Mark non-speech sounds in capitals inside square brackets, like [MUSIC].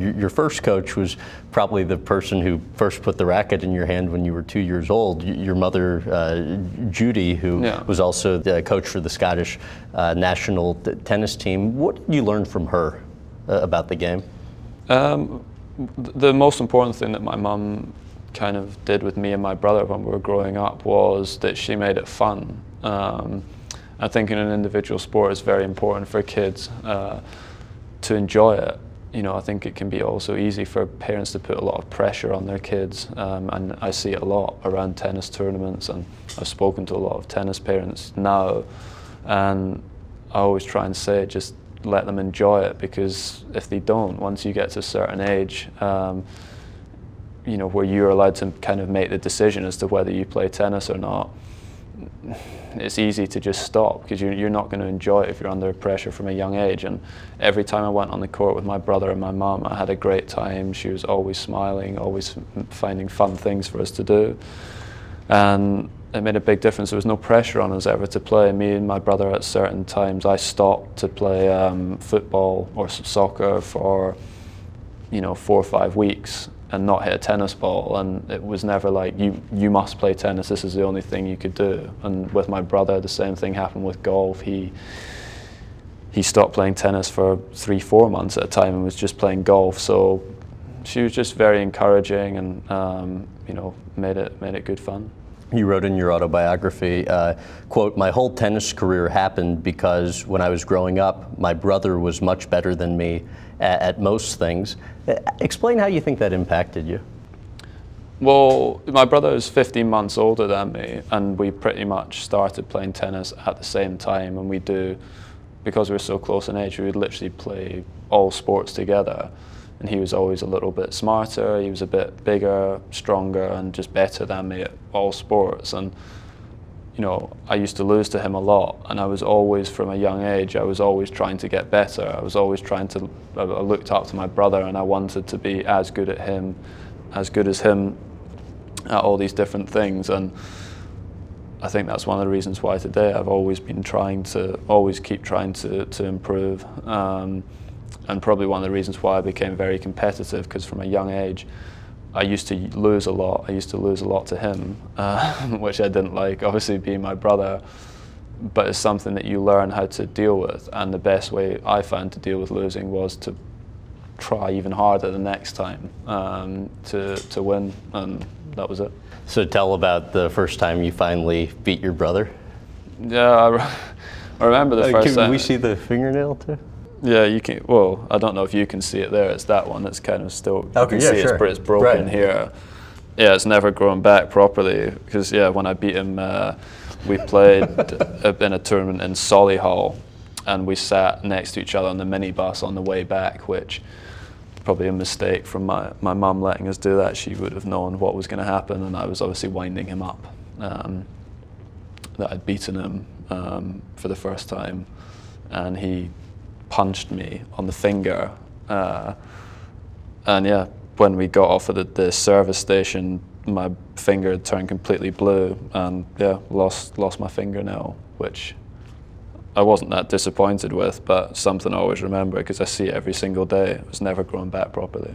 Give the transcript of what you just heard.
Your, first coach was probably the person who first put the racket in your hand when you were two years old. Your mother, uh, Judy, who Yeah. was also the coach for the Scottish uh, national t- tennis team. What did you learn from her uh, about the game? Um, the most important thing that my mum kind of did with me and my brother when we were growing up was that she made it fun. Um, I think in an individual sport it's very important for kids uh, to enjoy it. You know, I think it can be also easy for parents to put a lot of pressure on their kids, um, and I see it a lot around tennis tournaments. And I've spoken to a lot of tennis parents now, and I always try and say just let them enjoy it because if they don't, once you get to a certain age, um, you know, where you're allowed to kind of make the decision as to whether you play tennis or not, it's easy to just stop because you're, you're not going to enjoy it if you're under pressure from a young age. And every time I went on the court with my brother and my mum, I had a great time. She was always smiling, always finding fun things for us to do. And it made a big difference. There was no pressure on us ever to play. Me and my brother at certain times, I stopped to play um, football or soccer for, you know, four or five weeks and not hit a tennis ball. And it was never like, you, you must play tennis, this is the only thing you could do. And with my brother, the same thing happened with golf. He, he stopped playing tennis for three, four months at a time and was just playing golf. So she was just very encouraging and, um, you know, made it, made it good fun. You wrote in your autobiography, uh, quote, my whole tennis career happened because when I was growing up, my brother was much better than me at, at most things. Uh, explain how you think that impacted you. Well, my brother is 15 months older than me, and we pretty much started playing tennis at the same time. And we do, because we're so close in age, we would literally play all sports together. And he was always a little bit smarter, he was a bit bigger, stronger, and just better than me at all sports. And you know, I used to lose to him a lot, and I was always, from a young age, I was always trying to get better. I was always trying to, I looked up to my brother, and I wanted to be as good at him, as good as him at all these different things. And I think that's one of the reasons why today I've always been trying to, always keep trying to, to improve. Um, and probably one of the reasons why I became very competitive, because from a young age, I used to lose a lot. I used to lose a lot to him, uh, [LAUGHS] which I didn't like, obviously being my brother. But it's something that you learn how to deal with. And the best way I found to deal with losing was to try even harder the next time um, to, to win. And that was it. So tell about the first time you finally beat your brother. Yeah, I, [LAUGHS] I remember the Uh, first can time. we see the fingernail too? Yeah, you can. Well, I don't know if you can see it there. It's that one. It's kind of still. you can yeah, see sure. it's, it's broken Right. here. Yeah, it's never grown back properly because yeah, when I beat him, uh, we played [LAUGHS] in a tournament in Solihull, and we sat next to each other on the minibus on the way back, which probably a mistake from my my mum letting us do that. She would have known what was going to happen, and I was obviously winding him up um, that I'd beaten him um, for the first time, and he punched me on the finger. Uh, and yeah, when we got off at the, the service station, my finger had turned completely blue, and yeah, lost lost my fingernail, which I wasn't that disappointed with, but something I always remember because I see it every single day. It was never grown back properly.